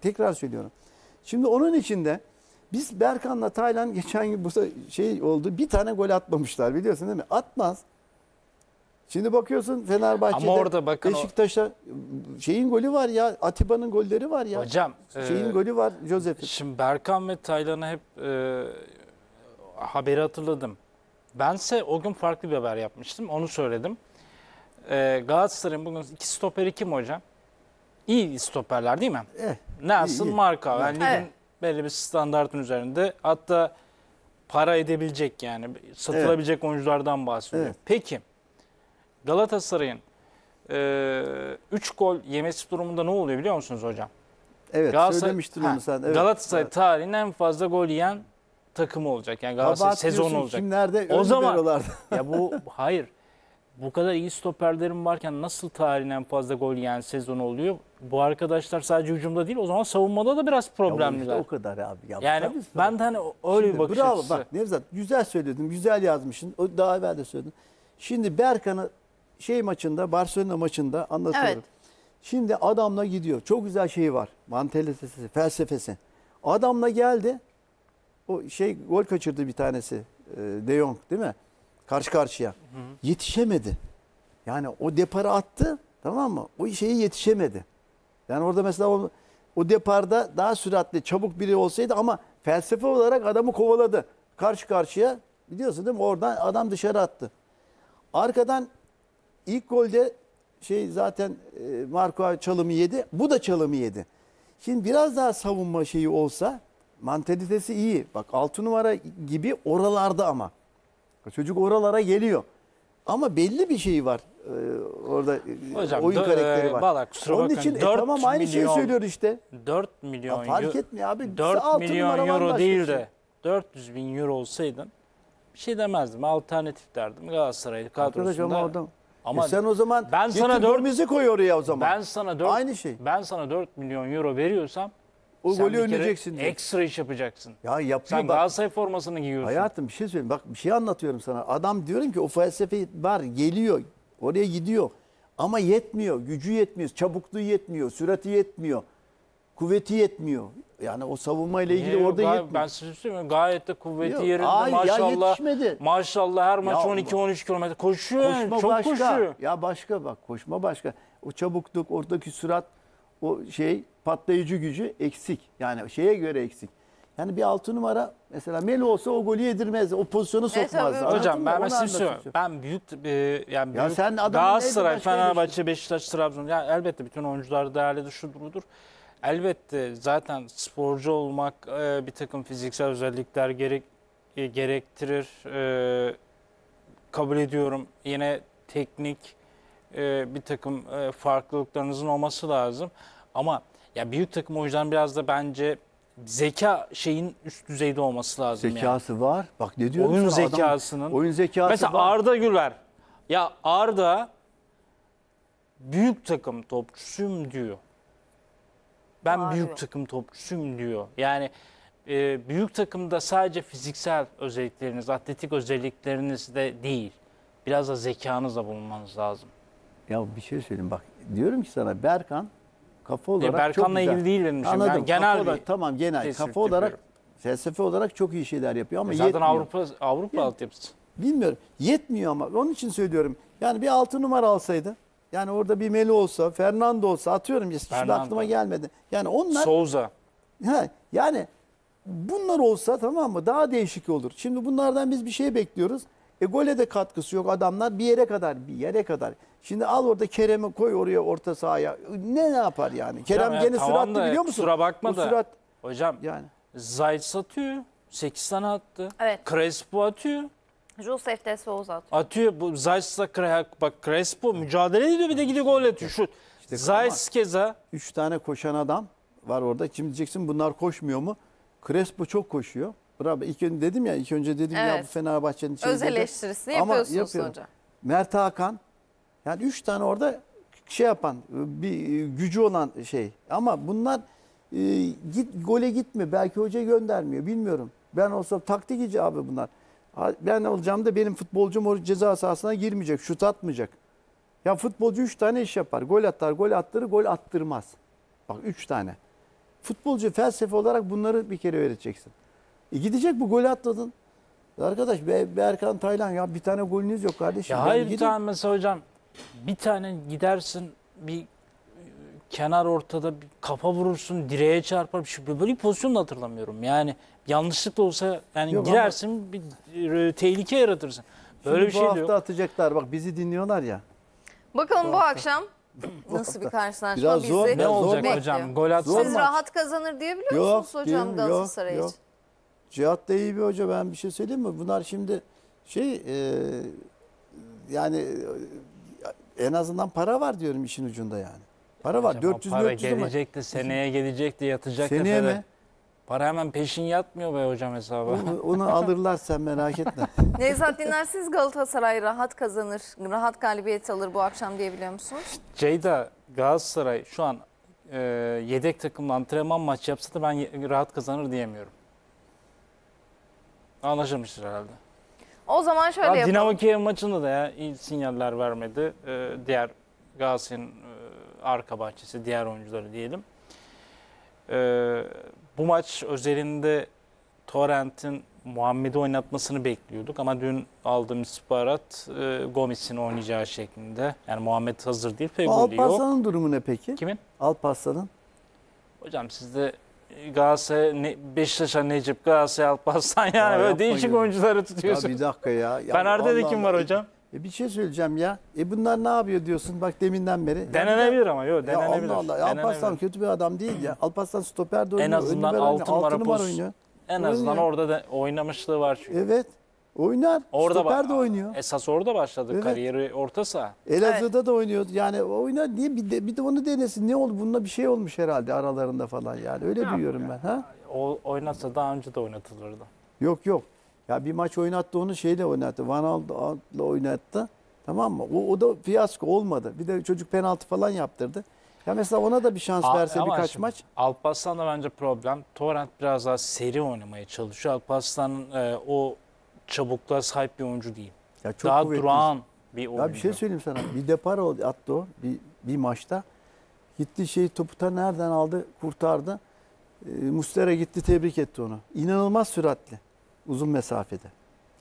tekrar söylüyorum. Şimdi onun içinde biz Berkan'la Taylan geçen gün bu şey oldu. Bir tane gol atmamışlar biliyorsun değil mi? Atmaz. Şimdi bakıyorsun Fenerbahçe'de Ama orada bakın o- Beşiktaş'a şeyin golü var ya. Atiba'nın golleri var ya. Hocam şeyin e, golü var Josef'in. Şimdi Berkan ve Taylan'ı hep e, haberi hatırladım. Bense o gün farklı bir haber yapmıştım. Onu söyledim. E, Galatasaray'ın bugün iki stoperi kim hocam? İyi stoperler değil mi? Eh, Nelson, iyi, iyi. Marka. Yani ligin Evet. belli bir standartın üzerinde. Hatta para edebilecek yani satılabilecek oyunculardan bahsediyor. Evet. Peki Galatasaray'ın 3 gol yemesi durumunda ne oluyor biliyor musunuz hocam? evet Galatasaray- söylemiştin Ha, onu sen. Evet. Galatasaray Evet. tarihinin en fazla gol yiyen takımı olacak. Yani Galatasaray Kabahat sezonu diyorsun, olacak. Kimlerde? O zaman- ya bu hayır. Bu kadar iyi stoperlerim varken nasıl tarihin en fazla gol yiyen sezonu oluyor? Bu arkadaşlar sadece hücumda değil o zaman savunmada da biraz Ya problemliler. işte o kadar abi. Ya, yani ben de hani öyle bir Şimdi bakış bravo açısı. bak Nevzat güzel söyledin, güzel yazmışsın. O daha evvel de söyledin. Şimdi Berkan'ı şey maçında, Barcelona maçında anlatıyorum. Evet. Şimdi adamla gidiyor. Çok güzel şeyi var. Mantalitesi, felsefesi. Adamla geldi. O şey gol kaçırdı bir tanesi. e, De Jong değil mi? Karşı karşıya. Yetişemedi. Yani o deparı attı tamam mı? O şeyi yetişemedi. Yani orada mesela o, o deparda daha süratli, çabuk biri olsaydı ama felsefe olarak adamı kovaladı. Karşı karşıya biliyorsun değil mi? Oradan adam dışarı attı. Arkadan ilk golde şey zaten e, Marco çalımı yedi. Bu da çalımı yedi. Şimdi biraz daha savunma şeyi olsa mantalitesi iyi. Bak 6 numara gibi oralarda ama. Çocuk oralara geliyor. Ama belli bir şey var. Ee, orada e, Hocam, oyun karakteri e, var. valla kusura Onun bakmayın, için e, tamam aynı şeyi milyon- söylüyor işte. 4 Ya milyon fark euro- etmiyor abi. 4 Altı milyon euro değil şey. de 400 bin euro olsaydın bir şey demezdim. Alternatif derdim. Galatasaray Arkadaş kadrosunda. ama adam. Ama E sen o zaman ben sana dört- Gomez'i koy oraya o zaman. ben sana 4 Aynı şey. Ben sana 4 milyon euro veriyorsam O sen golü bir kere önleyeceksin diyor. Ekstra iş yapacaksın. Ya yapıyor Sen bak. Galatasaray formasını giyiyorsun. Hayatım bir şey söyleyeyim. Bak bir şey anlatıyorum sana. Adam diyorum ki o felsefe var, geliyor. Oraya gidiyor. Ama yetmiyor. Gücü yetmiyor. Çabukluğu yetmiyor. Sürati yetmiyor. Kuvveti yetmiyor. Yani o savunma ile ilgili Niye? orada Gay- yetmiyor. Ben size söyleyeyim gayet de kuvveti Yok, yerinde hayır, ya maşallah. yetişmedi. Maşallah her maç Ya 12-13 kilometre koşuyor. Koşma çok başka. koşuyor. Ya başka bak koşma başka. O çabukluk, oradaki sürat, o şey patlayıcı gücü eksik. Yani şeye göre eksik. Yani bir altı numara mesela Melo olsa o golü yedirmez. O pozisyonu Evet, sokmaz. tabii. Anladın Hocam mı? ben Onu mesela anlatıyorsun. söylüyorum. Ben büyük e, yani Ya büyük sen adamın Galatasaray, neydi başka Fenerbahçe, Beşiktaş, Trabzon. Ya elbette bütün oyuncular değerlidir, şudur budur. Elbette zaten sporcu olmak e, bir takım fiziksel özellikler gerek e, gerektirir. E, kabul ediyorum. Yine teknik e, bir takım e, farklılıklarınızın olması lazım. Ama ya büyük takım oyuncuların biraz da bence zeka şeyin üst düzeyde olması lazım. yani. Zekası var. Bak ne diyorum Oyun sana, adam- zekasının. oyun zekası Mesela var. Arda Güler. Ya Arda büyük takım topçusuyum diyor. Ben Bağırıyor. büyük takım topçusuyum diyor. Yani e, büyük takımda sadece fiziksel özellikleriniz, atletik özellikleriniz de değil. Biraz da zekanızla bulunmanız lazım. Ya bir şey söyleyeyim bak. Diyorum ki sana Berkan kafa olarak Ya çok güzel. ilgili değil benim. Anladım. Yani genel kafa bir olarak, tamam genel. tespit Kafa olarak yapıyorum. felsefe olarak çok iyi şeyler yapıyor ama Zaten yetmiyor. Avrupa Avrupa Ya- altyapısı. Bilmiyorum. Yetmiyor ama. Onun için söylüyorum. Yani bir altı numara alsaydı. Yani orada bir Melo olsa, Fernando olsa atıyorum. ya, Şimdi Fernando. aklıma gelmedi. Yani onlar Souza. Ha, yani bunlar olsa tamam mı daha değişik olur. Şimdi bunlardan biz bir şey bekliyoruz. E gole de katkısı yok adamlar bir yere kadar bir yere kadar. Şimdi al orada Kerem'i koy oraya orta sahaya. Ne ne yapar yani? Kerem ya gene tamam süratli da biliyor musun? kusura bakma da. sürat Hocam yani. Zayt atıyor. 8 tane attı. Evet. Crespo atıyor. Josef de Souza atıyor. Atıyor bu Zayt'la bak Crespo mücadele ediyor bir de gidiyor gol atıyor. Şu İşte Zayt keza Üç tane koşan adam var orada. Şimdi diyeceksin bunlar koşmuyor mu? Crespo çok koşuyor. Bravo. İlk önce dedim ya, ilk önce dedim ya Evet. bu Fenerbahçe'nin içinde. Öz eleştirisini Ama yapıyorsunuz yapıyorum. hocam. Mert Hakan. Yani üç tane orada şey yapan bir gücü olan şey. Ama bunlar e, git gole gitme. Belki hoca göndermiyor. Bilmiyorum. Ben olsam taktik icabı bunlar. Ben olacağım da benim futbolcum o ceza sahasına girmeyecek. Şut atmayacak. Ya futbolcu üç tane iş yapar. Gol atar, gol attırır, gol attırmaz. Bak üç tane. futbolcu felsefe olarak bunları bir kere öğreteceksin. E gidecek bu golü atladın. Arkadaş Be- Berkan Taylan ya bir tane golünüz yok kardeşim. Ya hayır bir tane mesela hocam bir tane gidersin bir e, kenar ortada bir kafa vurursun direğe çarpar bir şey böyle bir pozisyon da hatırlamıyorum. Yani yanlışlıkla olsa yani Yok ama- girersin bir e, tehlike yaratırsın. Böyle Şimdi bir şey bu de hafta yok. atacaklar bak bizi dinliyorlar ya. Bakalım bu hafta- akşam nasıl bir karşılaşma Biraz zor, bizi Ne olacak bekliyor. hocam? Gol Zor atsan Siz rahat kazanır diyebiliyor Yok, musunuz hocam diyorum, Galatasaray yok, için? yok. Cihat da iyi bir hoca ben bir şey söyleyeyim mi? Bunlar şimdi şey e, yani e, en azından para var diyorum işin ucunda yani. Para var. Hocam o 400 para 400 ama gelecekti, seneye gelecekti, yatacak seneye mi? Para hemen peşin yatmıyor be hocam hesaba. Onu, onu alırlar sen merak etme. Nevzat dinlersiniz Galatasaray rahat kazanır, rahat galibiyet alır bu akşam diyebiliyor musunuz? Ceyda Galatasaray şu an e, yedek takımla antrenman maçı yapsa da ben rahat kazanır diyemiyorum. Anlaşılmıştır herhalde. O zaman şöyle Ya yapalım. Dinamo Kiev maçında da ya iyi sinyaller vermedi. E, diğer Galatasaray'ın e, arka bahçesi, diğer oyuncuları diyelim. E, bu maç özelinde Torrent'in Muhammed'i oynatmasını bekliyorduk ama dün aldığım istihbarat e, Gomis'in oynayacağı şeklinde. Yani Muhammed hazır değil, Feguli yok. Alparslan'ın durumu ne peki? Kimin? Alparslan'ın. Hocam sizde Galatasaray, ne, Beşiktaş'a Necip, Galatasaray Alparslan yani Ya böyle değişik ya. oyuncuları Ya tutuyorsun. bir dakika ya. ya Fener'de de kim Allah. var hocam? E bir şey söyleyeceğim ya. E bunlar ne yapıyor diyorsun bak deminden beri. Ya Denenebilir ama yok Ya denenebilir. Allah Allah. Ya. Alparslan kötü bir adam değil ya. Alparslan stoper de oynuyor. ön azından libero oynuyor, altı numara numara oynuyor. En azından oynuyor. orada da oynamışlığı var çünkü. Evet. Oynar. Orada stoper de oynuyor. Esas orada başladı Evet. kariyeri orta saha. Elazığ'da da oynuyor. Yani oynar niye bir de, bir de onu denesin. Ne oldu? Bununla bir şey olmuş herhalde aralarında falan yani. Öyle Yok duyuyorum ya. ben. Ha? O oynatsa daha önce de oynatılırdı. Yok yok. Ya bir maç oynattı onu şeyle oynattı. Van Aal'la oynattı. Tamam mı? O, o da fiyasko olmadı. Bir de çocuk penaltı falan yaptırdı. Ya mesela ona da bir şans A- verse birkaç şimdi maç. Alparslan'da bence problem. Torrent biraz daha seri oynamaya çalışıyor. Alparslan e, o çabukluğa sahip bir oyuncu değil. Ya çok daha kuvvetli. durağan bir oyuncu. Ya bir şey söyleyeyim sana. Bir depar oldu, attı o bir, bir maçta. Gitti şey topu ta nereden aldı kurtardı. Ee, Muslera gitti tebrik etti onu. İnanılmaz süratli. Uzun mesafede.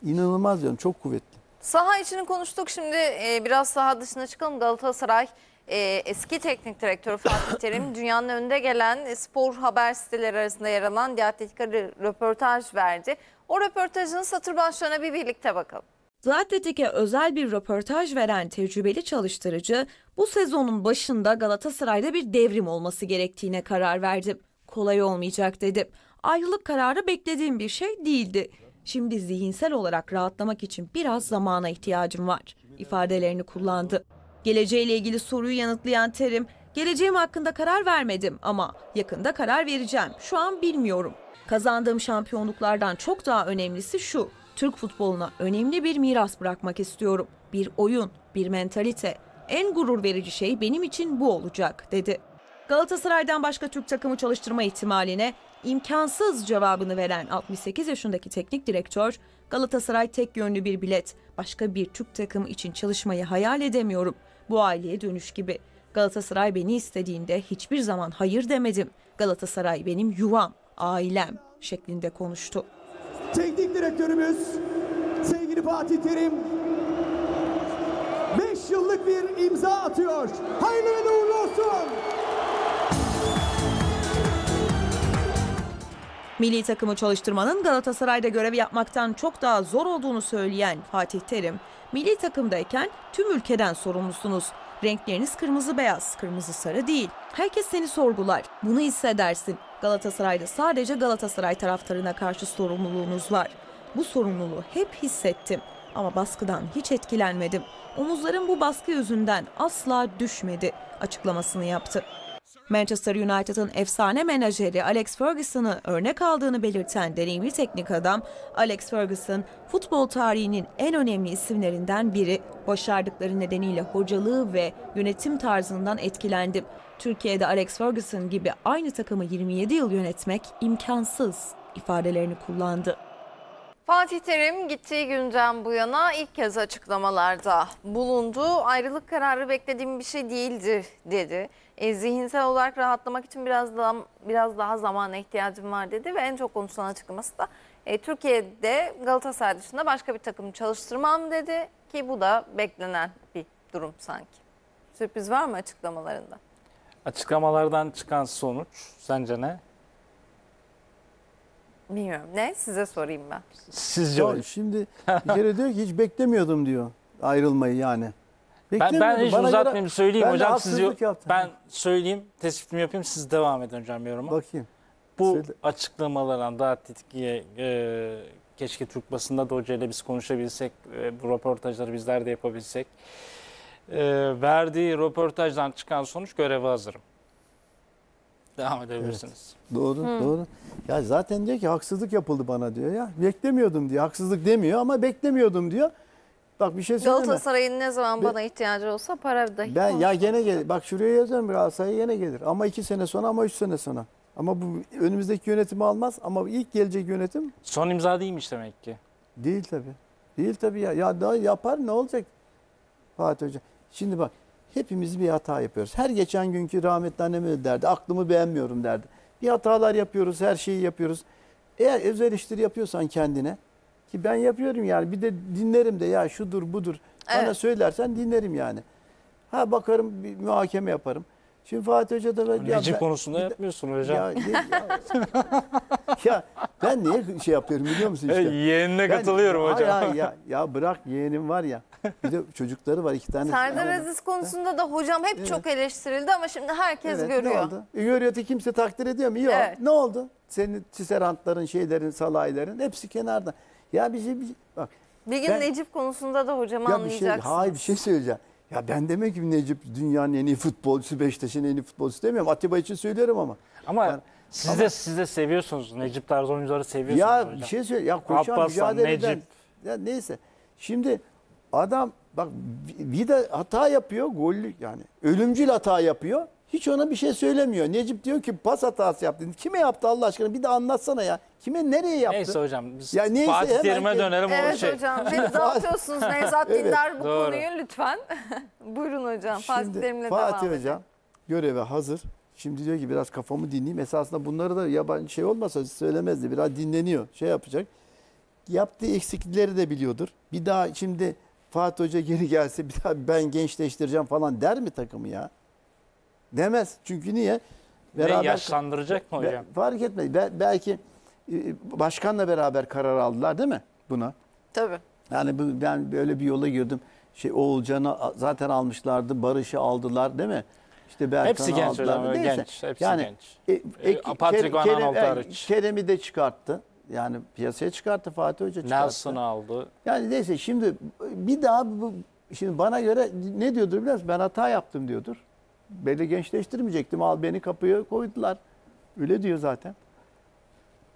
İnanılmaz diyorum çok kuvvetli. Saha içini konuştuk. Şimdi e, biraz saha dışına çıkalım. Galatasaray e, eski teknik direktörü Fatih Terim dünyanın önde gelen e, spor haber siteleri arasında yer alan Diatletik'e röportaj verdi. O röportajın satır başlarına bir birlikte bakalım. The Athletic'e özel bir röportaj veren tecrübeli çalıştırıcı bu sezonun başında Galatasaray'da bir devrim olması gerektiğine karar verdim. Kolay olmayacak dedim. Ayrılık kararı beklediğim bir şey değildi. Şimdi zihinsel olarak rahatlamak için biraz zamana ihtiyacım var ifadelerini kullandı. Geleceğiyle ilgili soruyu yanıtlayan Terim, geleceğim hakkında karar vermedim ama yakında karar vereceğim. Şu an bilmiyorum. Kazandığım şampiyonluklardan çok daha önemlisi şu. Türk futboluna önemli bir miras bırakmak istiyorum. Bir oyun, bir mentalite. En gurur verici şey benim için bu olacak, dedi. Galatasaray'dan başka Türk takımı çalıştırma ihtimaline imkansız cevabını veren 68 yaşındaki teknik direktör, Galatasaray tek yönlü bir bilet. Başka bir Türk takımı için çalışmayı hayal edemiyorum. Bu aileye dönüş gibi. Galatasaray beni istediğinde hiçbir zaman hayır demedim. Galatasaray benim yuvam, ailem şeklinde konuştu. Teknik direktörümüz sevgili Fatih Terim 5 yıllık bir imza atıyor. Hayırlı ve uğurlu olsun. Milli takımı çalıştırmanın Galatasaray'da görev yapmaktan çok daha zor olduğunu söyleyen Fatih Terim, milli takımdayken tüm ülkeden sorumlusunuz. Renkleriniz kırmızı beyaz, kırmızı sarı değil. Herkes seni sorgular. Bunu hissedersin. Galatasaray'da sadece Galatasaray taraftarına karşı sorumluluğunuz var. Bu sorumluluğu hep hissettim ama baskıdan hiç etkilenmedim. Omuzlarım bu baskı yüzünden asla düşmedi açıklamasını yaptı. Manchester United'ın efsane menajeri Alex Ferguson'ı örnek aldığını belirten deneyimli teknik adam, Alex Ferguson futbol tarihinin en önemli isimlerinden biri. Başardıkları nedeniyle hocalığı ve yönetim tarzından etkilendim. Türkiye'de Alex Ferguson gibi aynı takımı 27 yıl yönetmek imkansız ifadelerini kullandı. Fatih Terim gittiği günden bu yana ilk kez açıklamalarda bulundu. Ayrılık kararı beklediğim bir şey değildi dedi. E, zihinsel olarak rahatlamak için biraz daha biraz daha zamana ihtiyacım var dedi ve en çok konuşulan açıklaması da e, Türkiye'de Galatasaray dışında başka bir takım çalıştırmam dedi ki bu da beklenen bir durum sanki. Sürpriz var mı açıklamalarında? Açıklamalardan çıkan sonuç sence ne? Bilmiyorum. Ne? Size sorayım ben. Sizce Ya şimdi bir kere diyor ki hiç beklemiyordum diyor ayrılmayı yani. Ben, ben hiç Bana göre- uzatmayayım söyleyeyim ben hocam siz yaptım. ben söyleyeyim tespitimi yapayım siz devam edin hocam yoruma. Bakayım. Bu söyle. açıklamalardan daha tetkiye e, keşke Türk basında da hocayla biz konuşabilsek, e, bu röportajları bizler de yapabilsek. E, verdiği röportajdan çıkan sonuç göreve hazırım. Devam edebilirsiniz. Doğru, doğru. Ya zaten diyor ki haksızlık yapıldı bana diyor ya. Beklemiyordum diyor. Haksızlık demiyor ama beklemiyordum diyor. Bak bir şey söyleyeyim mi? Galatasaray'ın ne zaman Ben- bana ihtiyacı olsa para dahi Ben ya gene gelir. Bak şuraya yazıyorum Galatasaray gene gelir. Ama iki sene sonra ama üç sene sonra. Ama bu önümüzdeki yönetimi almaz. Ama ilk gelecek yönetim Son imza değilmiş demek ki. değil tabii. Değil tabii ya. Ya daha yapar ne olacak Fatih Hoca? Şimdi bak hepimiz bir hata yapıyoruz. Her geçen günkü rahmetli annem öyle derdi. Aklımı beğenmiyorum derdi. Bir hatalar yapıyoruz, her şeyi yapıyoruz. Eğer öz eleştiri yapıyorsan kendine ki ben yapıyorum yani bir de dinlerim de ya şudur budur. Bana Evet. söylersen dinlerim yani. Ha bakarım bir muhakeme yaparım. Şimdi Fatih Hoca da ben, ya Necip ben- konusunda de- yapmıyorsun hocam. ya, ya, ya ben niye şey yapıyorum biliyor musun işte? E, yeğenine Ben- katılıyorum Hayır, hocam. hayır, ya, ya bırak yeğenim var ya. Bir de çocukları var iki tane. Serdar Aziz konusunda da hocam hep Evet. çok eleştirildi ama şimdi herkes Evet, görüyor. Ne oldu? E, görüyor da kimse takdir ediyor mu? Yok. Evet. Ne oldu? Senin tiserantların, şeylerin, salayların hepsi kenarda. Ya şey, bir şey- bak Bir gün Ben- Necip konusunda da hocamı ya bir şey, hayır bir şey söyleyeceğim. Ya ben demek ki Necip dünyanın en iyi futbolcusu, Beşiktaş'ın en iyi futbolcusu demiyorum. Atiba için söylüyorum ama. Ama Yani- siz de siz de seviyorsunuz. Necip tarzı oyuncuları seviyorsunuz Ya hocam. bir şey söyle. Ya koşan mücadele eden. Necip. Ya neyse. Şimdi adam bak bir de hata yapıyor. Gollü yani ölümcül hata yapıyor. Hiç ona bir şey söylemiyor. Necip diyor ki pas hatası yaptın. Kime yaptı Allah aşkına? Bir de anlatsana ya. Kime nereye yaptı? Neyse hocam biz Ya neyse, Fatih hemen Terim'e dönelim o Evet şey. hocam. Beni dağıtıyorsunuz Nevzat Evet, Dindar bu doğru. konuyu lütfen. Buyurun hocam. Fatih Şimdi Terim'le Fatih devam Hoca göreve hazır. Şimdi diyor ki biraz kafamı dinleyeyim. Esasında bunları da yabancı şey olmasa söylemezdi. Biraz dinleniyor. Şey yapacak. Yaptığı eksiklikleri de biliyordur. Bir daha şimdi Fatih Hoca geri gelse bir daha ben gençleştireceğim falan der mi takımı ya? Demez. Çünkü niye? Ne, yaşlandıracak mı hocam? fark etmez. Be- belki e, başkanla beraber karar aldılar değil mi buna? Tabii. Yani bu, ben böyle bir yola girdim. Şey Oğulcan'ı zaten almışlardı. Barış'ı aldılar değil mi? İşte Berkan'ı Hepsi genç aldılar. hocam, Neyse. genç, hepsi yani, genç. E, E, Patrick Van Aanholt Kerem- hariç. Kerem'i de çıkarttı. Yani piyasaya çıkarttı Fatih Hoca çıkarttı. Nelson'ı aldı. Yani neyse şimdi bir daha bu, şimdi bana göre ne diyordur biliyor musun? Ben hata yaptım diyordur. Beni gençleştirmeyecektim. Al beni kapıya koydular. Öyle diyor zaten.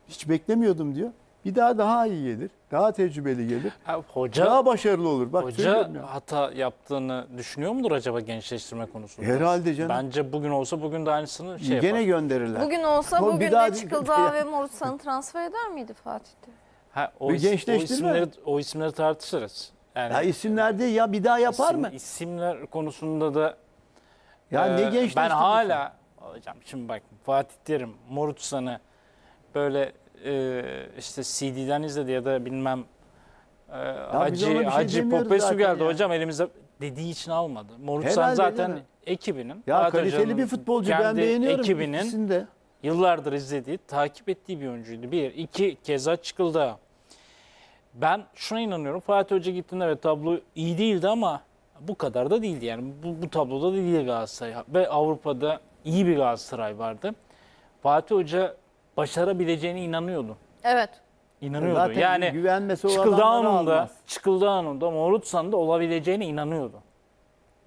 Hiç beklemiyordum diyor. Bir daha daha iyi gelir. Daha tecrübeli gelir. Ha, hoca Daha başarılı olur. Bak hoca hata yaptığını düşünüyor mudur acaba gençleştirme konusunda? Herhalde canım. Bence bugün olsa bugün de aynısını şey Gene yapar. gönderirler. Bugün olsa O bir bugün daha de. Çıkıldağ ve Morutsan'ı transfer eder miydi Fatih'te? Ha, o, is- o gençleştirme. isimleri, o isimleri tartışırız. Yani Ya isimler değil ya bir daha yapar isim- mı? İsimler konusunda da Ya Ee, ne gençleştirmiş? Ben hala hocam şimdi bak Fatih Terim, Morutsan'ı böyle e, işte CD'den izledi ya da bilmem e, ona Hacı şey Hacı Popesu geldi ya. hocam elimize dediği için almadı. Morutsan zaten ekibinin Ya Fatih kaliteli Hoca'nın bir futbolcu ben beğeniyorum. ekibinin ikisini de. yıllardır izlediği, takip ettiği bir oyuncuydu. Bir, iki keza çıkıldı. Ben şuna inanıyorum. Fatih Hoca gittiğinde evet tablo iyi değildi ama bu kadar da değildi. Yani bu, bu tabloda da değildi Galatasaray. Ve Avrupa'da iyi bir Galatasaray vardı. Fatih Hoca başarabileceğine inanıyordu. Evet. İnanıyordu. Zaten yani güvenmesi çıkıldığı anında, almaz. çıkıldığı anında Morutsan'da olabileceğine inanıyordu.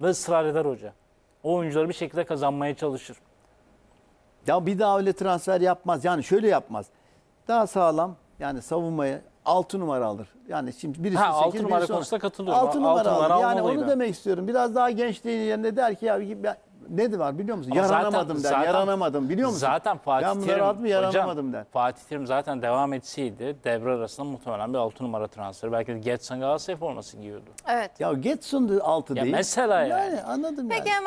Ve ısrar eder hoca. O oyuncuları bir şekilde kazanmaya çalışır. Ya bir daha öyle transfer yapmaz. Yani şöyle yapmaz. Daha sağlam yani savunmaya 6 numara alır. Yani şimdi birisi Ha, altı 8 numara birisi on. konusunda katılıyorum. Altı Altı numara numara alır. Yani onu demek istiyorum. Biraz daha gençliğin yerine der ki ya ben, ne var biliyor musun? Ama zaten- yaranamadım der. zaten- yaranamadım biliyor musun? Zaten Fatih Ben bunları Terim, aldım, yaranamadım hocam, der. Fatih Terim zaten devam etseydi devre arasında muhtemelen bir 6 numara transferi. Belki de Getson Galatasaray forması giyiyordu. Evet. Ya Getson da 6 Ya değil. mesela yani. Yani anladım Peki yani.